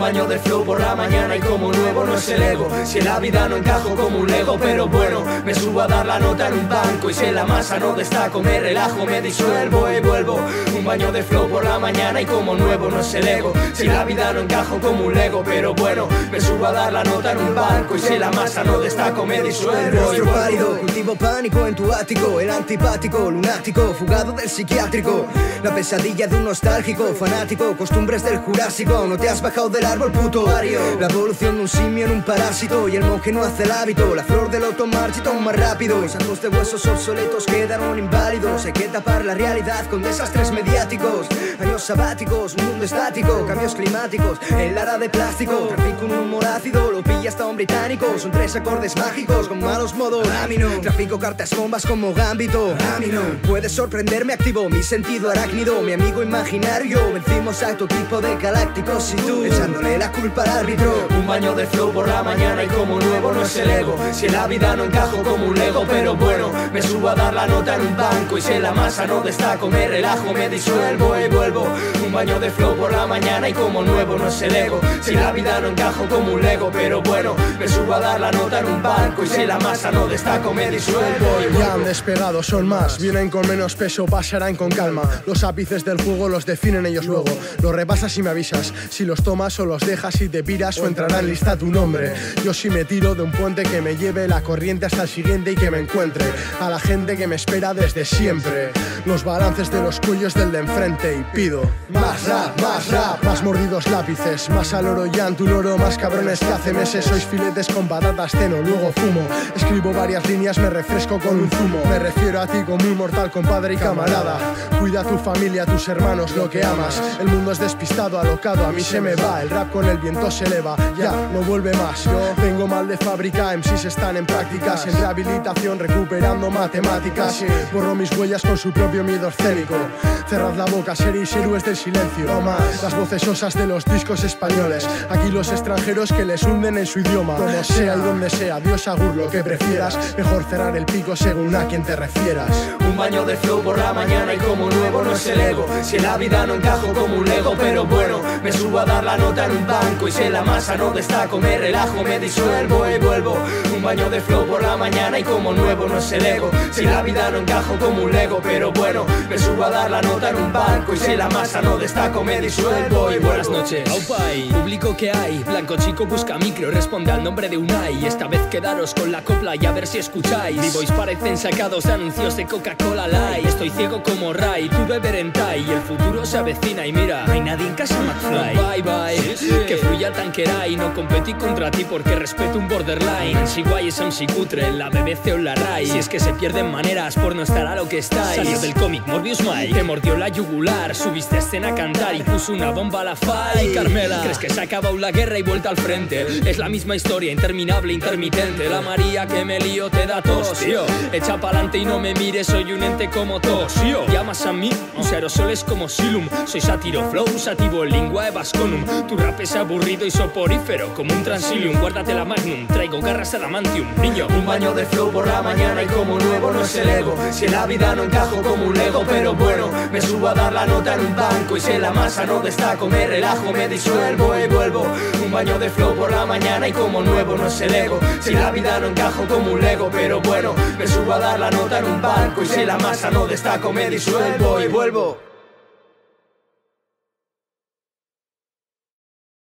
baño de flow por la mañana y como nuevo no es el ego. Si en la vida no encajo como un lego pero bueno Me subo a dar la nota en un banco y si en la masa no destaco Me relajo, me disuelvo y vuelvo. Un baño de flow por la mañana y como nuevo no es el ego. Si en la vida no encajo como un lego pero bueno Me subo a dar la nota en un banco y si en la masa no destaco me disuelvo pálido, cultivo pánico en tu ático El antipático, lunático, fugado del psiquiátrico. La pesadilla de un nostálgico, fanático Costumbres del jurásico, no te has bajado del árbol La evolución de un simio en un parásito Y el monje no hace el hábito. La flor del loto marchita más rápido. Sacos de huesos obsoletos quedaron inválidos Hay que tapar la realidad con desastres mediáticos. Años sabáticos, un mundo estático Cambios climáticos, el ara de plástico. Tráfico un humor ácido, lo pilla hasta un británico. Son tres acordes mágicos con malos modos. Lámino, tráfico cartas bombas como Gambito. Lámino, puedes sorprenderme, activo mi sentido arácnido. Mi amigo imaginario, vencimos a tu tipo de galácticos. Y tú, echándole la culpa al árbitro. Un baño de flow por la mañana y como nuevo no es el ego. Si en la vida no encajo como un lego pero bueno Me subo a dar la nota en un banco y si en la masa no destaco Me relajo, me disuelvo y vuelvo. Un baño de flow por la mañana y como nuevo no es el ego. Si en la vida no encajo como un lego pero bueno Me subo a dar la nota en un banco y si en la masa no destaco me disuelvo y Ya han vuelvo despegado, son más, vienen con menos peso, pasarán con calma. Los ápices del juego los definen ellos luego. Los repasas y me avisas, si los tomas o los dejas y te piras o entrará en lista tu nombre. Yo sí me tiro de un puente que me lleve la corriente hasta el siguiente y que me encuentre a la gente que me espera desde siempre. Los balances de los cuellos del de enfrente y pido más rap, más rap, más mordidos lápices, más al oro ya en tu loro, más cabrones que hace meses sois filetes con patatas ceno, luego fumo. Escribo varias líneas, me refresco con un zumo. Me refiero a ti como un mortal compadre y camarada. Cuida a tu familia, a tus hermanos, lo que amas. El mundo es despistado, alocado, a mí se me va. El rap con el viento se eleva, ya no vuelve más. Yo vengo mal de fábrica, MCs están en prácticas, en rehabilitación, recuperando matemáticas. Borro mis huellas con su propio miedo escénico. Cerrad la boca, seréis héroes del silencio. No más las voces osas de los discos españoles. Aquí los extranjeros que les hunden en su idioma. Como sea y donde sea, Dios agur lo que prefieras. Mejor cerrar el pico según a quien te refieras. Un baño de flow por la mañana y como nuevo no es el ego Si en la vida no encajo como un lego pero bueno Me subo a dar la nota en un banco y si en la masa no destaco Me relajo, me disuelvo y vuelvo Un baño de flow por la mañana y como nuevo no es el ego Si la vida no encajo como un lego pero bueno Me subo a dar la nota en un banco y si en la masa no destaco Me disuelvo y Buenas noches, Aupai. Público que hay, Blanco Chico busca micro, responde al nombre de Unai. Esta vez quedaros con la copla y a ver si escucháis. Mi boys parecen sacados de anuncios de Coca-Cola Light. Estoy ciego como Ray, tú beber en Tai. Y el futuro se avecina y mira, no hay nadie en casa McFly. Bye bye, que fluya tanquera y no competí contra ti porque respeto un borderline. Si guay es MC cutre, la BBC o la RAI. Si es que se pierden maneras por no estar a lo que estáis. Salió del cómic Morbius Mike, te mordió la yugular. Subiste a escena a cantar y puso una bomba a la fight. Carmela, ¿crees que se ha acabado la guerra y vuelta al frente? Es la misma historia, interminable, intermitente. La María que me lío te da tos, tío. Echa pa'lante y no me mires, soy un ente como tos, tío. Llamas a mí, mis aerosoles como Silum. Soy satiro flow, sativo en lingua evasconum. Tu es aburrido y soporífero como un transilium. Guárdate la magnum, traigo garras adamantium. Niño, Un baño de flow por la mañana y como nuevo no es el ego Si en la vida no encajo como un lego pero bueno Me subo a dar la nota en un banco y si en la masa no destaco Me relajo, me disuelvo y vuelvo Un baño de flow por la mañana y como nuevo no es el ego Si en la vida no encajo como un lego pero bueno Me subo a dar la nota en un banco y si en la masa no destaco Me disuelvo y vuelvo